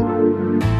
Bye.